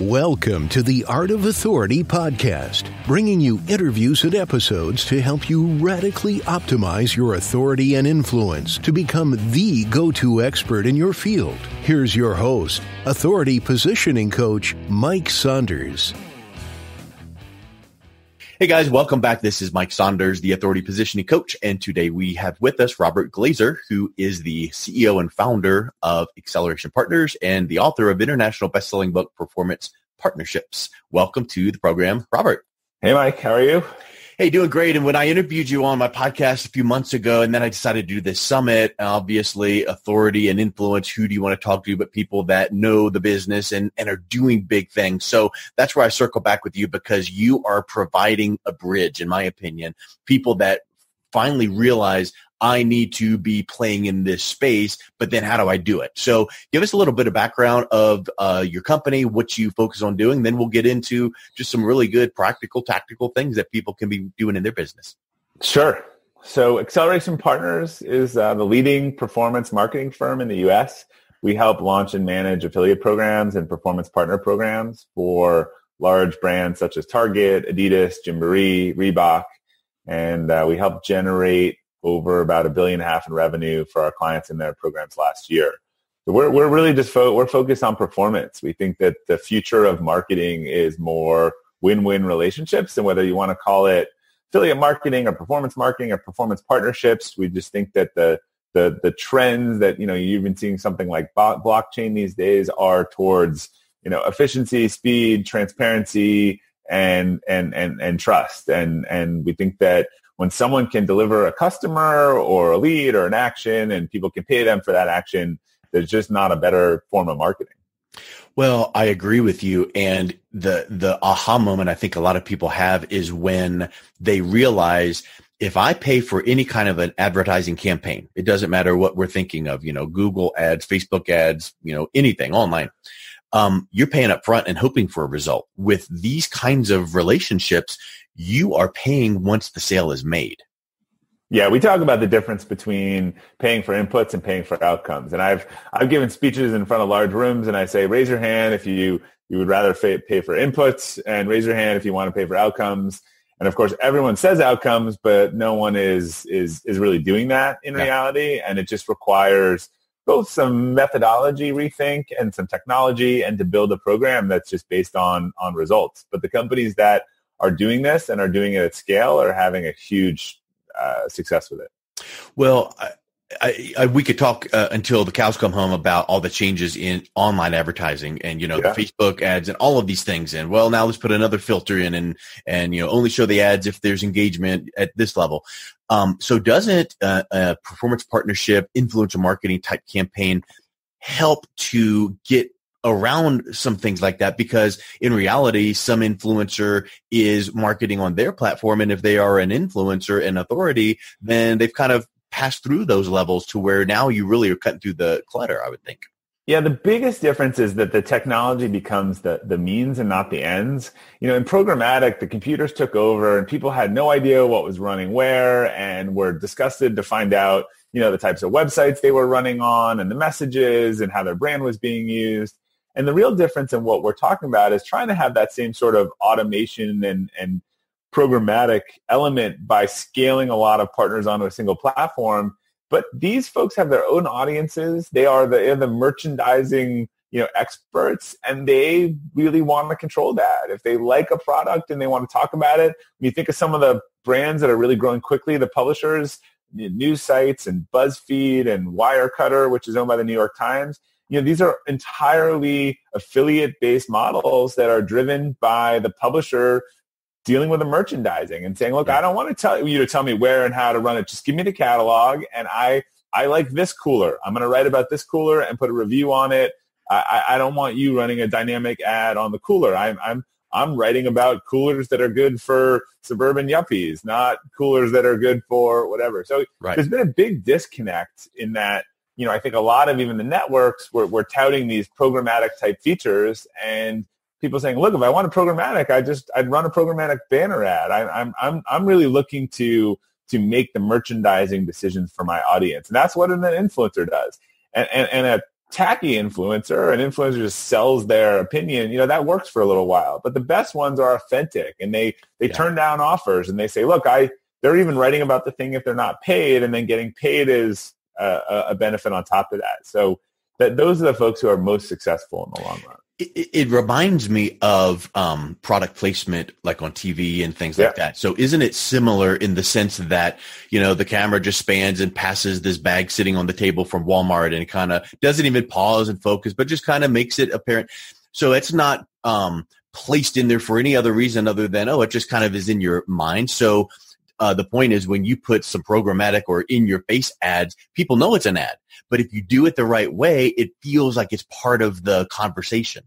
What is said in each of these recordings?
Welcome to the Art of Authority podcast, bringing you interviews and episodes to help you radically optimize your authority and influence to become the go to expert in your field. Here's your host, authority positioning coach Mike Saunders. Hey guys, welcome back. This is Mike Saunders, the Authority Positioning Coach, and today we have with us Robert Glazer, who is the CEO and founder of Acceleration Partners and the author of international best-selling book Performance Partnerships. Welcome to the program, Robert. Hey Mike, how are you? Hey, doing great. And when I interviewed you on my podcast a few months ago, and then I decided to do this summit, obviously authority and influence, who do you want to talk to, but people that know the business and, and are doing big things. So that's where I circle back with you because you are providing a bridge, in my opinion, people that finally realize I need to be playing in this space, but then how do I do it? So give us a little bit of background of uh, your company, what you focus on doing. Then we'll get into just some really good practical, tactical things that people can be doing in their business. Sure. So Acceleration Partners is uh, the leading performance marketing firm in the U.S. We help launch and manage affiliate programs and performance partner programs for large brands such as Target, Adidas, Gymboree, Reebok, and uh, we help generate over about a billion and a half in revenue for our clients in their programs last year. So we're, we're really just fo- we're focused on performance. We think that the future of marketing is more win-win relationships and whether you want to call it affiliate marketing or performance marketing or performance partnerships, we just think that the the the trends that you know you've been seeing something like blockchain these days are towards you know efficiency, speed, transparency, and and and and trust. And and we think that when someone can deliver a customer or a lead or an action and people can pay them for that action, there's just not a better form of marketing. Well, I agree with you. And the, the aha moment I think a lot of people have is when they realize if I pay for any kind of an advertising campaign, it doesn't matter what we're thinking of, you know, Google ads, Facebook ads, you know, anything online. Um, you're paying up front and hoping for a result. With these kinds of relationships, you are paying once the sale is made. Yeah, we talk about the difference between paying for inputs and paying for outcomes. And I've I've given speeches in front of large rooms, and I say, raise your hand if you you would rather pay for inputs, and raise your hand if you want to pay for outcomes. And of course, everyone says outcomes, but no one is is is really doing that in yeah. reality. And it just requires both some methodology rethink and some technology, and to build a program that's just based on on results. But the companies that are doing this and are doing it at scale are having a huge uh, success with it. Well, I, I, we could talk uh, until the cows come home about all the changes in online advertising and you know yeah. the Facebook ads and all of these things. And well, now let's put another filter in and and you know only show the ads if there's engagement at this level. Um, so doesn't uh, a performance partnership, influencer marketing type campaign help to get around some things like that because in reality some influencer is marketing on their platform and if they are an influencer and authority then they've kind of passed through those levels to where now you really are cutting through the clutter i would think yeah, the biggest difference is that the technology becomes the, the means and not the ends. You know, in programmatic, the computers took over and people had no idea what was running where and were disgusted to find out, you know, the types of websites they were running on and the messages and how their brand was being used. And the real difference in what we're talking about is trying to have that same sort of automation and, and programmatic element by scaling a lot of partners onto a single platform. But these folks have their own audiences. They are the, the merchandising you know experts and they really want to control that if they like a product and they want to talk about it when you think of some of the brands that are really growing quickly the publishers news sites and buzzfeed and wirecutter which is owned by the new york times you know, these are entirely affiliate-based models that are driven by the publisher dealing with the merchandising and saying, look. I don't want to tell you to tell me where and how to run it. Just give me the catalog and I, I like this cooler. I'm going to write about this cooler and put a review on it. I, I don't want you running a dynamic ad on the cooler. I'm, I'm, I'm writing about coolers that are good for suburban yuppies, not coolers that are good for whatever. So right. there's been a big disconnect in that you know, I think a lot of even the networks were, were touting these programmatic type features and people saying, look, if I want a programmatic, I just, I'd run a programmatic banner ad. I, I'm, I'm, I'm really looking to, to make the merchandising decisions for my audience. And that's what an influencer does. And, and, and a tacky influencer, an influencer just sells their opinion, you know, that works for a little while. But the best ones are authentic and they they yeah. turn down offers and they say, look, I they're even writing about the thing if they're not paid and then getting paid is a, a benefit on top of that. So that those are the folks who are most successful in the long run. It, it reminds me of um, product placement, like on TV and things yeah. like that. So, isn't it similar in the sense that you know the camera just spans and passes this bag sitting on the table from Walmart and kind of doesn't even pause and focus, but just kind of makes it apparent. So it's not um, placed in there for any other reason other than oh, it just kind of is in your mind. So uh, the point is when you put some programmatic or in your face ads, people know it's an ad. But if you do it the right way, it feels like it's part of the conversation.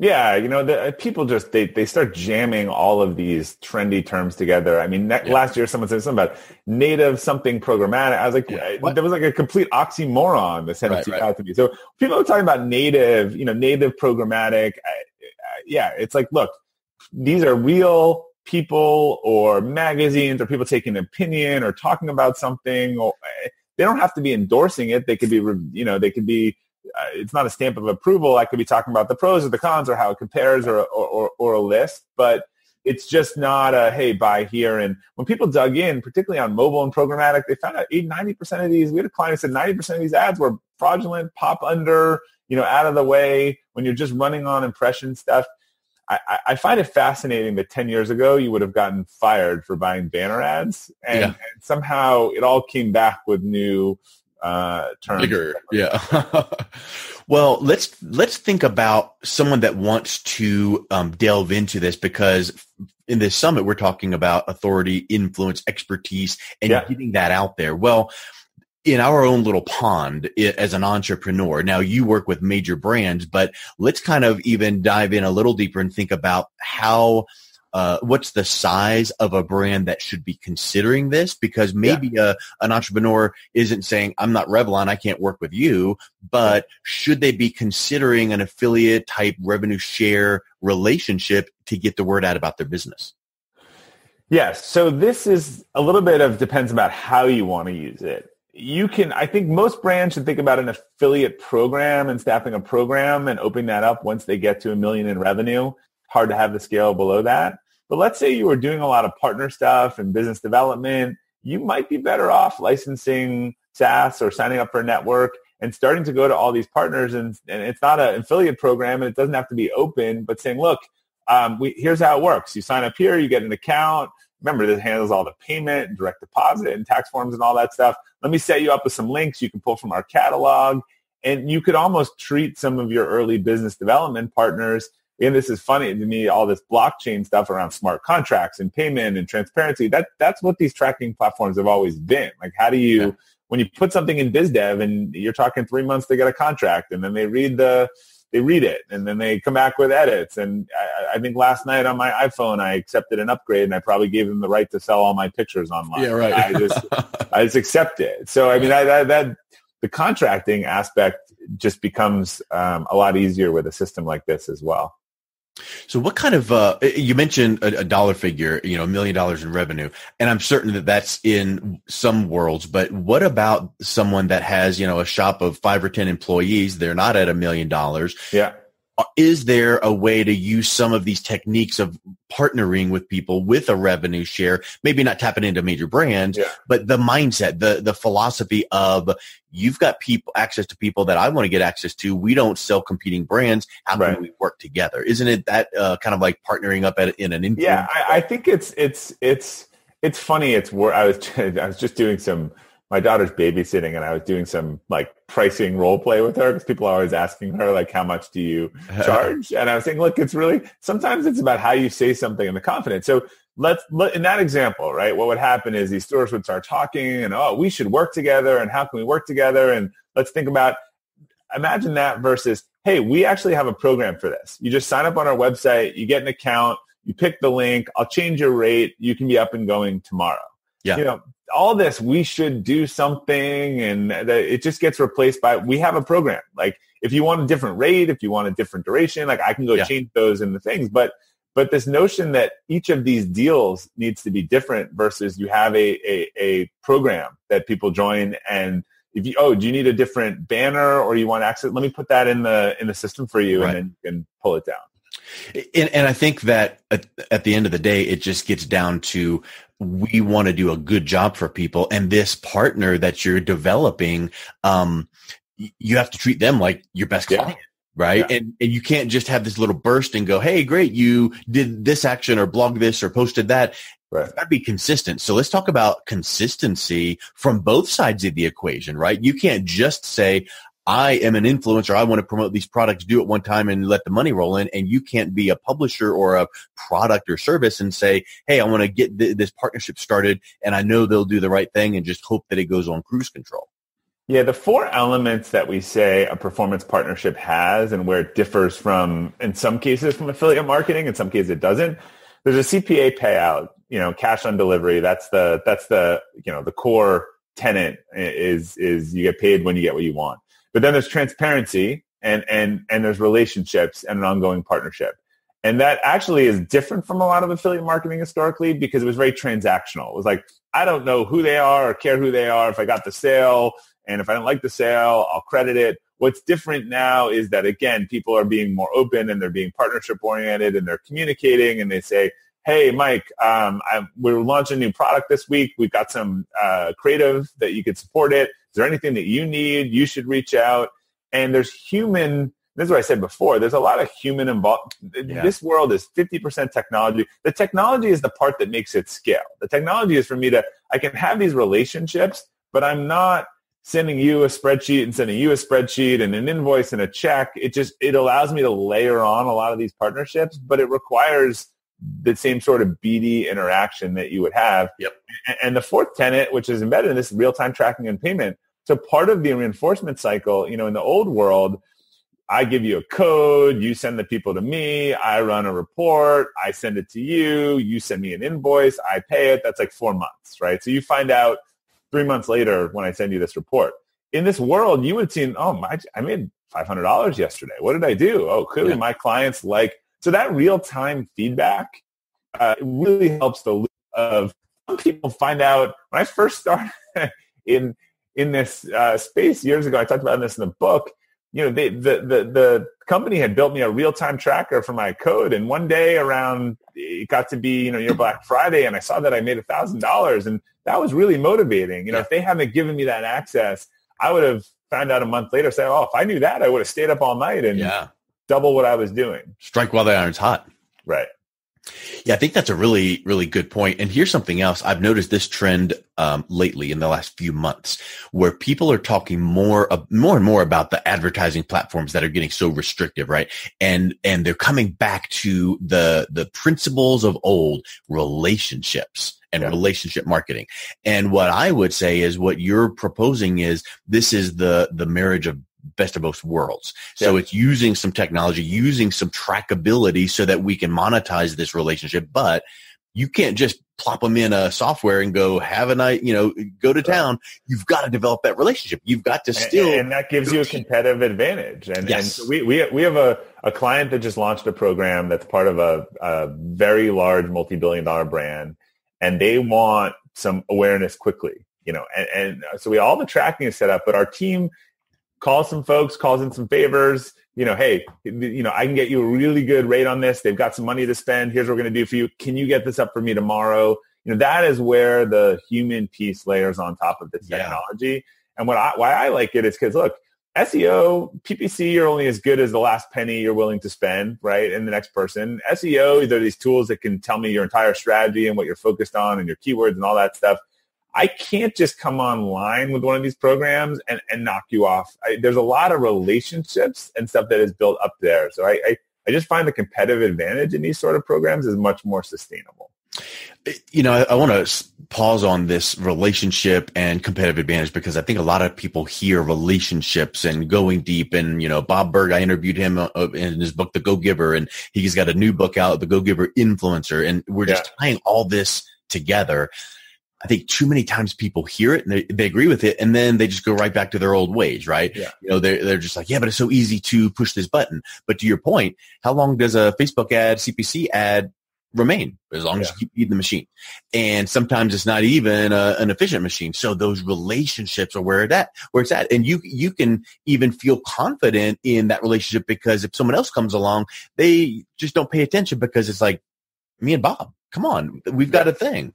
Yeah, you know, the, uh, people just they they start jamming all of these trendy terms together. I mean, ne- yeah. last year someone said something about native something programmatic. I was like, yeah. there was like a complete oxymoron that sent right, right. to me. So people are talking about native, you know, native programmatic. yeah, it's like, look, these are real people or magazines or people taking an opinion or talking about something. Or eh, they don't have to be endorsing it. They could be, you know, they could be uh, it's not a stamp of approval. I could be talking about the pros or the cons or how it compares or, or, or, or a list, but it's just not a, hey, buy here. And when people dug in, particularly on mobile and programmatic, they found out 80, 90% of these, we had a client who said 90% of these ads were fraudulent, pop under, you know, out of the way when you're just running on impression stuff. I, I, find it fascinating that 10 years ago you would have gotten fired for buying banner ads and, yeah. and somehow it all came back with new uh, terms. Bigger, yeah. well, let's let's think about someone that wants to um, delve into this because in this summit we're talking about authority, influence, expertise, and yeah. getting that out there. Well, in our own little pond as an entrepreneur. Now you work with major brands, but let's kind of even dive in a little deeper and think about how uh, what's the size of a brand that should be considering this? Because maybe yeah. a, uh, an entrepreneur isn't saying, I'm not Revlon, I can't work with you, but should they be considering an affiliate type revenue share relationship to get the word out about their business? Yes. So this is a little bit of depends about how you want to use it. You can, I think most brands should think about an affiliate program and staffing a program and opening that up once they get to a million in revenue. Hard to have the scale below that. But let's say you were doing a lot of partner stuff and business development. You might be better off licensing SaaS or signing up for a network and starting to go to all these partners. And, and it's not an affiliate program and it doesn't have to be open, but saying, look, um, we, here's how it works. You sign up here, you get an account. Remember, this handles all the payment, and direct deposit, and tax forms and all that stuff. Let me set you up with some links you can pull from our catalog. And you could almost treat some of your early business development partners and this is funny to me, all this blockchain stuff around smart contracts and payment and transparency. That that's what these tracking platforms have always been. Like, how do you, yeah. when you put something in BizDev and you're talking three months to get a contract, and then they read the, they read it, and then they come back with edits. And I, I think last night on my iPhone, I accepted an upgrade, and I probably gave them the right to sell all my pictures online. Yeah, right. I just, I just accept it. So I mean, I, that, that the contracting aspect just becomes um, a lot easier with a system like this as well. So what kind of, uh, you mentioned a, a, dollar figure, you know, a million dollars in revenue, and I'm certain that that's in some worlds, but what about someone that has, you know, a shop of five or 10 employees? They're not at a million dollars. Yeah is there a way to use some of these techniques of partnering with people with a revenue share maybe not tapping into major brands yeah. but the mindset the the philosophy of you've got people access to people that i want to get access to. We don't sell competing brands. How right. can we work together? Isn't it that uh, kind of like partnering up at, in an yeah I, I think it's it's it's it's funny. It's where i was i was just doing some my daughter's babysitting and I was doing some like pricing role play with her because people are always asking her like, how much do you charge? and I was saying, look, it's really, sometimes it's about how you say something and the confidence. So let's, let, in that example, right, what would happen is these stores would start talking and, oh, we should work together and how can we work together? And let's think about, imagine that versus, hey, we actually have a program for this. You just sign up on our website, you get an account, you pick the link, I'll change your rate, you can be up and going tomorrow. Yeah. You know, all this, we should do something and it just gets replaced by, we have a program. Like if you want a different rate, if you want a different duration, like I can go yeah. change those and the things. But, but this notion that each of these deals needs to be different versus you have a, a, a program that people join and if you oh do you need a different banner or you want access let me put that in the in the system for you Right. and then you can pull it down And, and I think that at, at the end of the day, it just gets down to we want to do a good job for people, and this partner that you're developing, um, you have to treat them like your best Yeah. client. Right. Yeah. And, and you can't just have this little burst and go, Hey, great. You did this action or blog this or posted that. right to be consistent. So let's talk about consistency from both sides of the equation, right? You can't just say, I am an influencer. I want to promote these products, do it one time and let the money roll in. And you can't be a publisher or a product or service and say, Hey, I want to get th- this partnership started and I know they'll do the right thing and just hope that it goes on cruise control. Yeah, the four elements that we say a performance partnership has and where it differs from, in some cases, from affiliate marketing, in some cases it doesn't. There's a CPA payout, you know, cash on delivery. That's the, that's the, you know, the core tenant is, is you get paid when you get what you want. But then there's transparency and, and, and there's relationships and an ongoing partnership. And that actually is different from a lot of affiliate marketing historically because it was very transactional. It was like, I don't know who they are or care who they are. If I got the sale, and if I don't like the sale, I'll credit it. What's different now is that again, people are being more open and they're being partnership oriented and they're communicating and they say, Hey, Mike, um, I, we're launching a new product this week. We've got some uh, creative that you could support it. Is there anything that you need? You should reach out. And there's human. This is what I said before. There's a lot of human involved. Yeah. This world is 50% technology. The technology is the part that makes it scale. The technology is for me to, I can have these relationships, but I'm not sending you a spreadsheet and sending you a spreadsheet and an invoice and a check. It just, it allows me to layer on a lot of these partnerships, but it requires the same sort of BD interaction that you would have. Yep. And the fourth tenet, which is embedded in this real-time tracking and payment. So part of the reinforcement cycle, you know, in the old world, I give you a code, you send the people to me, I run a report, I send it to you, you send me an invoice, I pay it. That's like four months, right? So you find out three months later when I send you this report. In this world, you would have seen, oh, my, I made $500 yesterday. What did I do? Oh, clearly Yeah. my clients like, so that real-time feedback uh, really helps the loop of some people find out when I first started in in this uh, space years ago. I talked about this in the book. You know, they, the the the company had built me a real time tracker for my code, and one day around it got to be you know your Black Friday, and I saw that I made a thousand dollars, and that was really motivating. You know, Yeah. if they hadn't given me that access, I would have found out a month later, say, oh, if I knew that, I would have stayed up all night and Yeah. double what I was doing. Strike while the iron's hot. Right. Yeah, I think that's a really, really good point. And here's something else. I've noticed this trend um, lately in the last few months, where people are talking more, uh, more and more about the advertising platforms that are getting so restrictive, right? And and they're coming back to the the principles of old relationships and Yeah. relationship marketing. And what I would say is, what you're proposing is this is the the marriage of best of both worlds. So Yeah. it's using some technology, using some trackability so that we can monetize this relationship. But you can't just plop them in a software and go have a night, you know, go to town. You've got to develop that relationship. You've got to still. and, that gives you a competitive advantage. And, and Yes. so we, we, we have a, a client that just launched a program that's part of a, a very large multi-billion dollar brand and they want some awareness quickly, you know, and, and so we, all the tracking is set up, but our team calls some folks, calls in some favors, you know, hey, you know, I can get you a really good rate on this. They've got some money to spend. Here's what we're going to do for you. Can you get this up for me tomorrow? You know, that is where the human piece layers on top of Yeah. technology. And what I, why I like it is because look, SEO, PPC, you're only as good as the last penny you're willing to spend, right? And the next person. SEO, there are these tools that can tell me your entire strategy and what you're focused on and your keywords and all that stuff. I can't just come online with one of these programs and, and knock you off. I, there's a lot of relationships and stuff that is built up there. So I, I, I just find the competitive advantage in these sort of programs is much more sustainable. you know, I, I want to pause on this relationship and competitive advantage because I think a lot of people hear relationships and going deep. And you know, Bob Burg, I interviewed him uh, in his book, The Go Giver, and he's got a new book out, The Go Giver Influencer, and we're just tying all this together. I think too many times people hear it and they, they agree with it, and then they just go right back to their old ways, right? Yeah. You know, they're they're just like, yeah, but it's so easy to push this button. But to your point, how long does a Facebook ad, CPC ad remain as long yeah. as you keep feeding the machine. And sometimes it's not even a, an efficient machine. So those relationships are where it at, where it's at. And you, you can even feel confident in that relationship because if someone else comes along, they just don't pay attention because it's like me and Bob, come on, we've got a thing.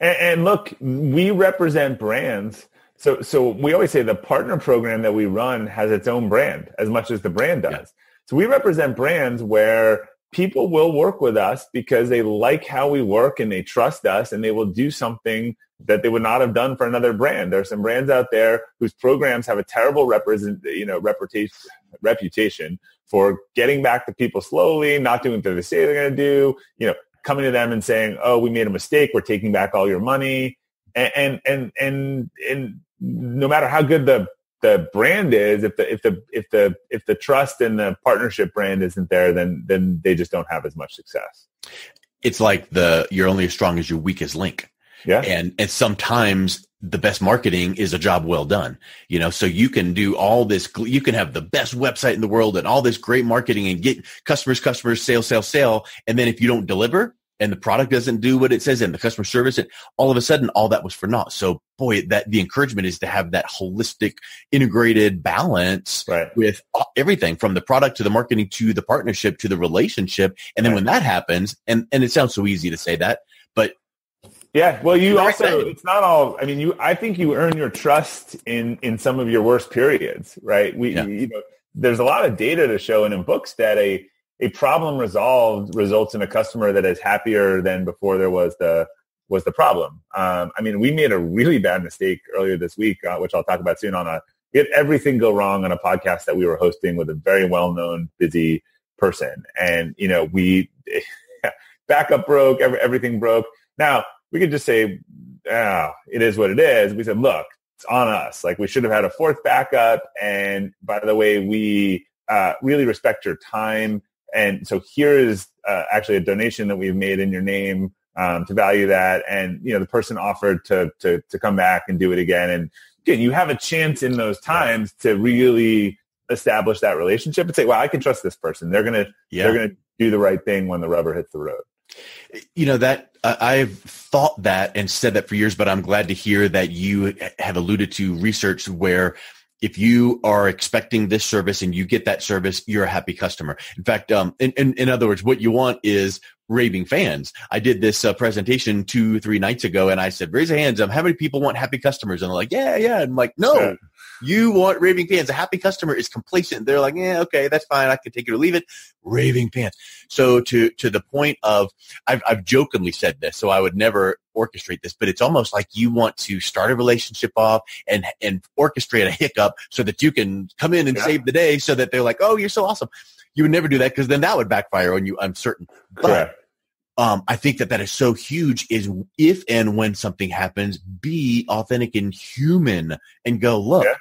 And, and look, we represent brands. So, so we always say the partner program that we run has its own brand as much as the brand does. Yeah. So we represent brands where people will work with us because they like how we work and they trust us and they will do something that they would not have done for another brand. There are some brands out there whose programs have a terrible represent, you know, reputation, reputation for getting back to people slowly, not doing what they say they're going to do, you know, coming to them and saying, "Oh, we made a mistake. We're taking back all your money." And and and and, and no matter how good the the brand is, if the if the if the if the trust and the partnership brand isn't there, then then they just don't have as much success. It's like the you're only as strong as your weakest link. Yeah. And and sometimes the best marketing is a job well done. You know, so you can do all this, you can have the best website in the world and all this great marketing and get customers, customers, sale, sale, sale. And then if you don't deliver and the product doesn't do what it says and the customer service, and all of a sudden all that was for naught. So boy, that the encouragement is to have that holistic integrated balance right. with everything from the product to the marketing to the partnership to the relationship. And then right. when that happens, and, and it sounds so easy to say that, yeah, well, you also it's not all. I mean, you. I think you earn your trust in in some of your worst periods, right? We, yeah. you know, there's a lot of data to show, and in books that a a problem resolved results in a customer that is happier than before there was the was the problem. Um, I mean, we made a really bad mistake earlier this week, uh, which I'll talk about soon. On a we had everything go wrong on a podcast that we were hosting with a very well known busy person, and you know, we backup broke, every, everything broke. Now we could just say, ah, it is what it is. We said, look, it's on us. Like we should have had a fourth backup. And by the way, we uh, really respect your time. And so here is uh, actually a donation that we've made in your name um, to value that. And, you know, the person offered to, to, to come back and do it again. And again, you have a chance in those times to really establish that relationship and say, well, I can trust this person. They're going to, yeah. they're going to do the right thing when the rubber hits the road. You know, that uh, I've thought that and said that for years, but I'm glad to hear that you have alluded to research where if you are expecting this service and you get that service, you're a happy customer. In fact, um, in, in, in other words, what you want is raving fans. I did this uh, presentation two, three nights ago, and I said, "Raise your hands. Um, how many people want happy customers?" And they're like, "Yeah, yeah." And I'm like, "No, you want raving fans. A happy customer is complacent. They're like, "Yeah, okay, that's fine. I can take it or leave it." Raving fans. So to to the point of, I've I've jokingly said this, so I would never orchestrate this, but it's almost like you want to start a relationship off and and orchestrate a hiccup so that you can come in and yeah. save the day, so that they're like, "Oh, you're so awesome." You would never do that because then that would backfire on you. I'm certain. But um, I think that that is so huge. Is if and when something happens, be authentic and human, and go look. Yeah.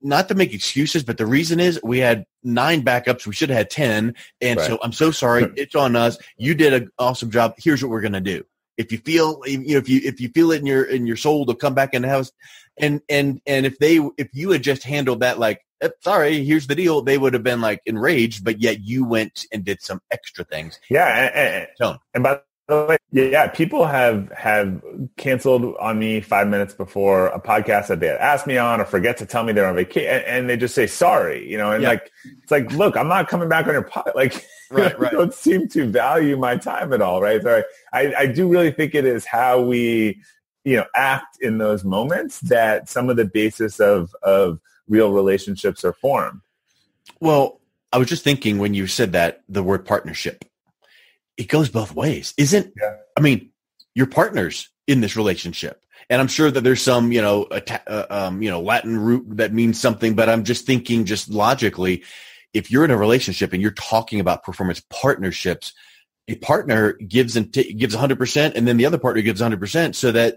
Not to make excuses, but the reason is we had nine backups. We should have had 10. And right. so I'm so sorry. it's on us. You did an awesome job. Here's what we're going to do. If you feel, you know, if you, if you feel it in your, in your soul to come back in the house and, and, and if they, if you had just handled that, like, sorry, here's the deal. They would have been like enraged, but yet you went and did some extra things. Yeah. And, and, and by yeah, people have, have canceled on me five minutes before a podcast that they had asked me on or forget to tell me they're on vacation and, and they just say sorry, you know, and yeah. like, it's like, look, I'm not coming back on your pod. Like, right, right. don't seem to value my time at all. Right. So I, I do really think it is how we, you know, act in those moments that some of the basis of, of, real relationships are formed. Well, I was just thinking when you said that the word partnership, it goes both ways, isn't? Yeah. I mean, your partners in this relationship, and I'm sure that there's some, you know, uh, um, you know, Latin root that means something. But I'm just thinking, just logically, if you're in a relationship and you're talking about performance partnerships, a partner gives and t- gives 100%, and then the other partner gives 100%, so that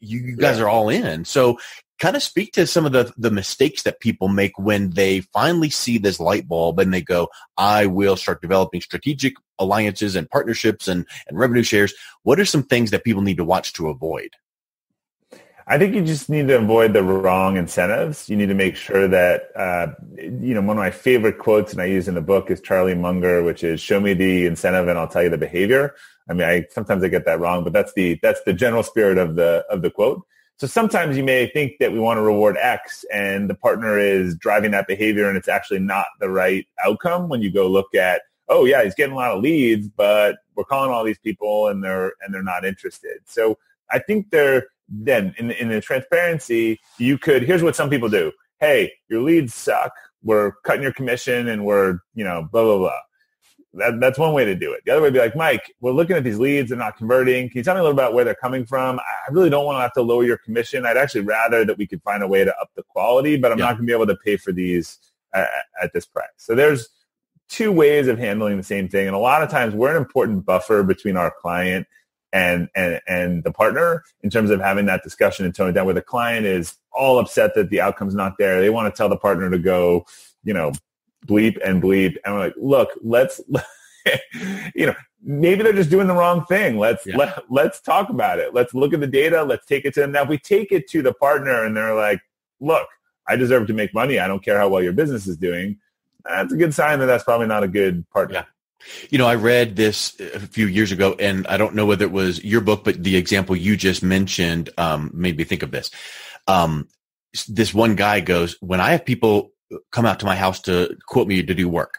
you, you guys yeah. are all in. So kind of speak to some of the, the mistakes that people make when they finally see this light bulb and they go, I will start developing strategic alliances and partnerships and, and revenue shares. What are some things that people need to watch to avoid? I think you just need to avoid the wrong incentives. You need to make sure that, uh, you know, one of my favorite quotes and I use in the book is Charlie Munger, which is show me the incentive and I'll tell you the behavior. I mean, I sometimes I get that wrong, but that's the, that's the general spirit of the, of the quote. So sometimes you may think that we want to reward X and the partner is driving that behavior and it's actually not the right outcome when you go look at, oh yeah, he's getting a lot of leads, but we're calling all these people and they're, and they're not interested. So I think they're, then in, in the transparency, you could, here's what some people do. Hey, your leads suck. We're cutting your commission and we're, you know, blah, blah, blah. That, that's one way to do it. The other way would be like, Mike, we're looking at these leads. They're not converting. Can you tell me a little about where they're coming from? I really don't want to have to lower your commission. I'd actually rather that we could find a way to up the quality, but I'm yeah. not going to be able to pay for these at, at this price. So there's two ways of handling the same thing. And a lot of times we're an important buffer between our client and, and, and the partner in terms of having that discussion and tone it down where the client is all upset that the outcome's not there. They want to tell the partner to go, you know, bleep and bleep. And we're like, look, let's, you know, maybe they're just doing the wrong thing. Let's yeah. let, let's talk about it. Let's look at the data. Let's take it to them. Now, if we take it to the partner and they're like, look, I deserve to make money. I don't care how well your business is doing. That's a good sign that that's probably not a good partner. Yeah. You know, I read this a few years ago, and I don't know whether it was your book, but the example you just mentioned um, made me think of this. Um, this one guy goes, when I have people come out to my house to quote me to do work,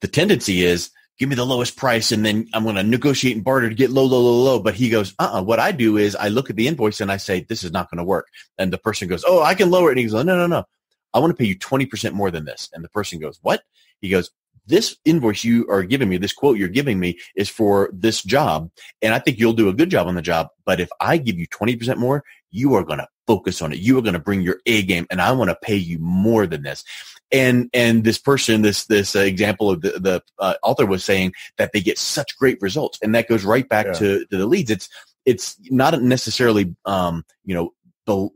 the tendency is give me the lowest price and then I'm going to negotiate and barter to get low, low, low, low. But he goes, uh-uh. What I do is I look at the invoice and I say, this is not going to work. And the person goes, oh, I can lower it. And he goes, no, no, no. I want to pay you 20% more than this. And the person goes, what? He goes, this invoice you are giving me, this quote you're giving me is for this job. And I think you'll do a good job on the job. But if I give you 20% more, you are going to focus on it. You are going to bring your A game and I want to pay you more than this. And, and this person, this, this uh, example of the, the uh, author was saying that they get such great results. And that goes right back yeah. to, to the leads. It's, it's not necessarily, um, you know,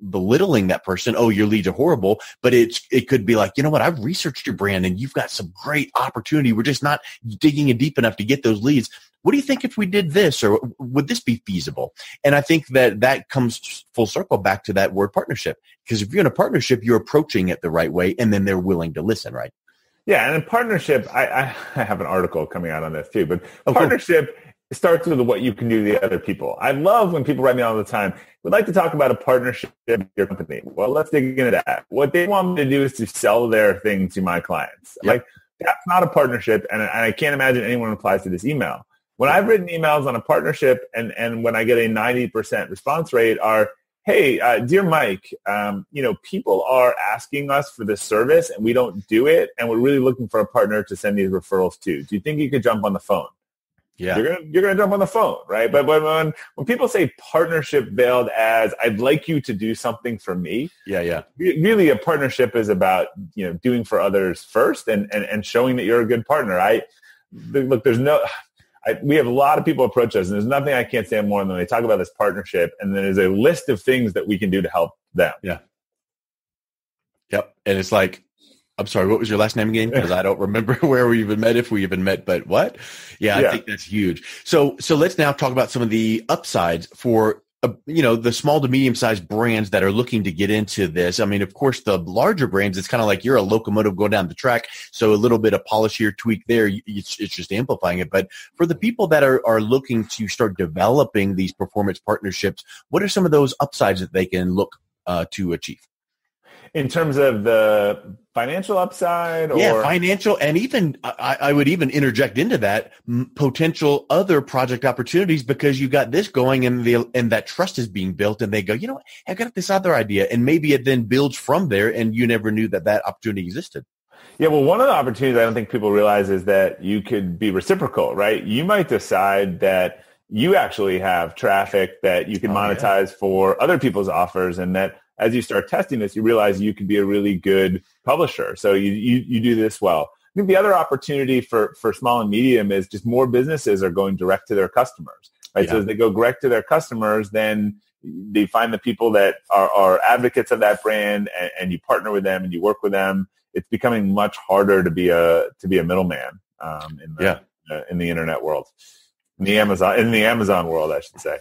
belittling that person. Oh, your leads are horrible, but it's it could be like, you know what? I've researched your brand and you've got some great opportunity. We're just not digging in deep enough to get those leads. What do you think if we did this, or would this be feasible? And I think that that comes full circle back to that word partnership. Because if you're in a partnership, you're approaching it the right way, and then they're willing to listen, right? Yeah, and in partnership, I, I have an article coming out on this too. But partnership it starts with what you can do to the other people. I love when people write me all the time. We'd like to talk about a partnership with your company. Well, let's dig into that. What they want me to do is to sell their thing to my clients. Yep. Like that's not a partnership, and I can't imagine anyone replies to this email. When I've written emails on a partnership, and and when I get a ninety percent response rate, are hey, uh, dear Mike, um, you know, people are asking us for this service and we don't do it, and we're really looking for a partner to send these referrals to. Do you think you could jump on the phone? Yeah. You're gonna you're gonna jump on the phone, right? But when when when people say partnership veiled as I'd like you to do something for me. Yeah, yeah. Really a partnership is about, you know, doing for others first and and, and showing that you're a good partner. I look, there's no I, we have a lot of people approach us and there's nothing I can't stand more than they talk about this partnership and then there's a list of things that we can do to help them. Yeah. Yep. And it's like, I'm sorry, what was your last name again? Because I don't remember where we even met, if we even met, but what? Yeah, yeah, I think that's huge. So, so let's now talk about some of the upsides for, uh, you know, the small to medium sized brands that are looking to get into this. I mean, of course, the larger brands, it's kind of like you're a locomotive going down the track. So a little bit of polish here, tweak there, it's, it's just amplifying it. But for the people that are, are looking to start developing these performance partnerships, what are some of those upsides that they can look uh, to achieve? in terms of the financial upside or yeah financial and even I, I, would even interject into that potential other project opportunities because you got this going and the and that trust is being built and they go you know what i got this other idea and maybe it then builds from there and you never knew that that opportunity existed yeah, well, one of the opportunities I don't think people realize is that you could be reciprocal, right? You might decide that you actually have traffic that you can oh, monetize yeah. for other people's offers and that as you start testing this, you realize you can be a really good publisher. So you, you, you do this well. I think the other opportunity for, for small and medium is just more businesses are going direct to their customers, right? Yeah. So as they go direct to their customers, then they find the people that are, are advocates of that brand and, and, you partner with them and you work with them. It's becoming much harder to be a, to be a middleman, um, in the, yeah. uh, in the internet world. In the Amazon in the Amazon world, I should say.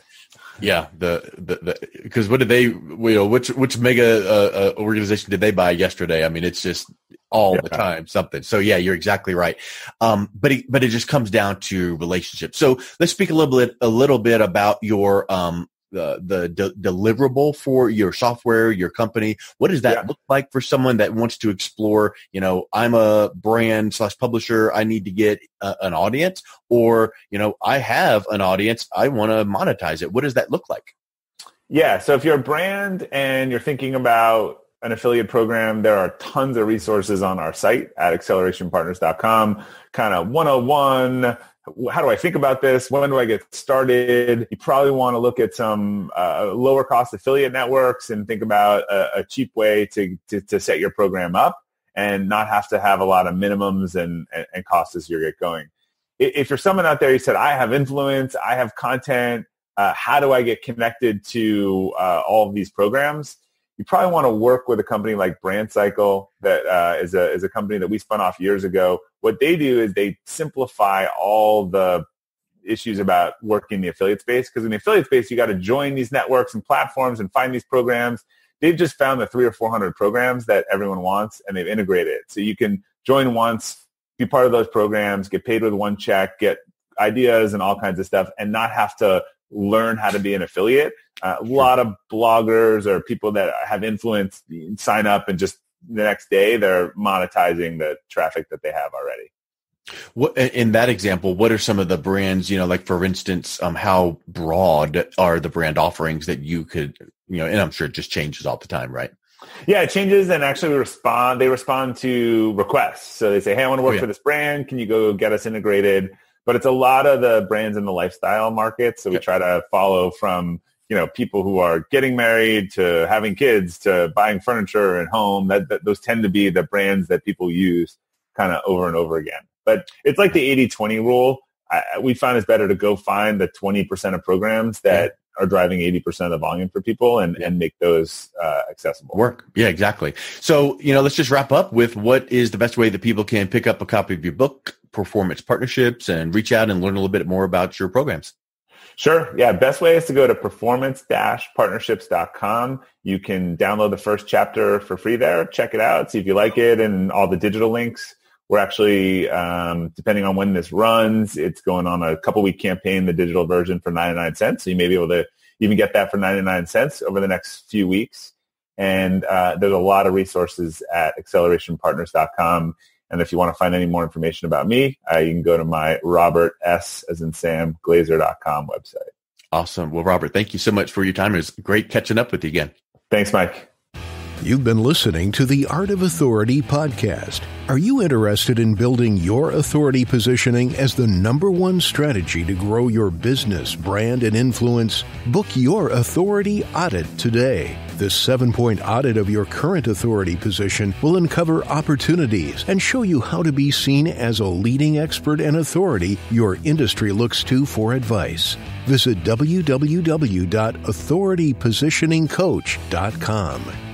Yeah, the the because what did they you know which which mega uh, uh, organization did they buy yesterday? I mean, it's just all yeah. the time something. So yeah, you're exactly right. Um, but it, but it just comes down to relationships. So let's speak a little bit a little bit about your um the the de- deliverable for your software, your company? What does that yeah. look like for someone that wants to explore? You know, I'm a brand slash publisher. I need to get a, an audience, or you know, I have an audience. I want to monetize it. What does that look like? Yeah. So if you're a brand and you're thinking about an affiliate program, there are tons of resources on our site at accelerationpartners.com, kind of 101 how do I think about this? When do I get started? You probably want to look at some uh, lower cost affiliate networks and think about a, a cheap way to, to, to, set your program up and not have to have a lot of minimums and, and, and costs as you get going. If you're someone out there, you said, I have influence, I have content, uh, how do I get connected to uh, all of these programs? You probably want to work with a company like BrandCycle that uh, is a is a company that we spun off years ago. What they do is they simplify all the issues about working the affiliate space because in the affiliate space you got to join these networks and platforms and find these programs. They've just found the three or four hundred programs that everyone wants and they've integrated it. So you can join once, be part of those programs, get paid with one check, get ideas and all kinds of stuff, and not have to learn how to be an affiliate. Uh, a lot of bloggers or people that have influence sign up and just the next day they're monetizing the traffic that they have already. What in that example? What are some of the brands? You know, like for instance, um, how broad are the brand offerings that you could, you know, and I'm sure it just changes all the time, right? Yeah, it changes and actually respond. They respond to requests. So they say, "Hey, I want to work oh, yeah. for this brand. Can you go get us integrated?" but it's a lot of the brands in the lifestyle market. So we try to follow from, you know, people who are getting married to having kids to buying furniture and home. That, that those tend to be the brands that people use kind of over and over again. But it's like the 80-20 rule. I, we find it's better to go find the 20% of programs that are driving 80% of the volume for people and, and make those uh, accessible. Work. Yeah, exactly. So, you know, let's just wrap up with what is the best way that people can pick up a copy of your book, Performance Partnerships, and reach out and learn a little bit more about your programs. Sure. Yeah. Best way is to go to performance-partnerships.com. You can download the first chapter for free there. Check it out. See if you like it and all the digital links. We're actually, um, depending on when this runs, it's going on a couple week campaign, the digital version for 99 cents. So you may be able to even get that for 99 cents over the next few weeks. And uh, there's a lot of resources at accelerationpartners.com. And if you want to find any more information about me, uh, you can go to my Robert S. as in Sam Glazer.com website. Awesome. Well, Robert, thank you so much for your time. It was great catching up with you again. Thanks, Mike. You've been listening to the Art of Authority podcast. Are you interested in building your authority positioning as the number one strategy to grow your business, brand, and influence? Book your authority audit today. This seven point audit of your current authority position will uncover opportunities and show you how to be seen as a leading expert and authority your industry looks to for advice. Visit www.authoritypositioningcoach.com.